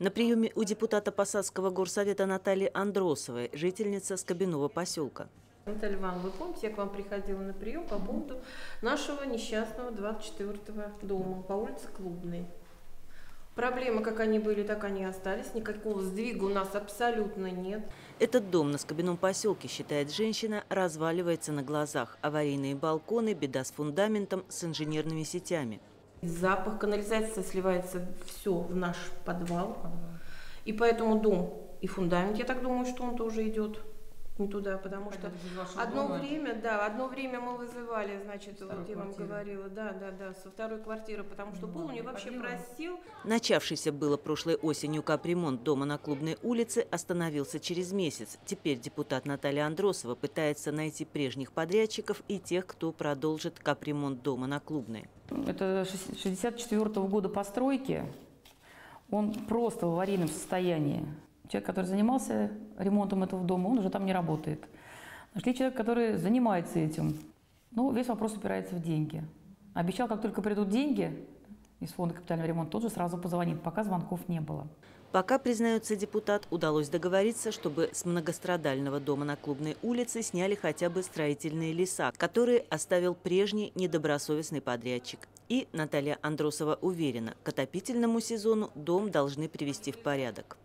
На приеме у депутата Посадского горсовета Натальи Андросовой, жительница Скобиного поселка. Наталья Ивановна, вы помните, я к вам приходила на прием по поводу нашего несчастного 24-го дома по улице Клубной. Проблемы, как они были, так они и остались. Никакого сдвига у нас абсолютно нет. Этот дом на Скобином поселке, считает женщина, разваливается на глазах. Аварийные балконы, беда с фундаментом, с инженерными сетями. Запах канализации сливается все в наш подвал. И поэтому дом и фундамент, я так думаю, что он тоже идет не туда, потому что одно время, да, одно время мы вызывали, значит, вот я вам говорила, да, да, да, со второй квартиры, потому что пол у нее вообще просил. Начавшийся было прошлой осенью капремонт дома на Клубной улице остановился через месяц. Теперь депутат Наталья Андросова пытается найти прежних подрядчиков и тех, кто продолжит капремонт дома на Клубной. Это 64 -го года постройки. Он просто в аварийном состоянии. Человек, который занимался ремонтом этого дома, он уже там не работает. Нашли человека, который занимается этим. Ну, весь вопрос упирается в деньги. Обещал, как только придут деньги из фонда капитального ремонта, тот же сразу позвонит, пока звонков не было. Пока, признается депутат, удалось договориться, чтобы с многострадального дома на Клубной улице сняли хотя бы строительные леса, которые оставил прежний недобросовестный подрядчик. И Наталья Андросова уверена, к отопительному сезону дом должны привести в порядок.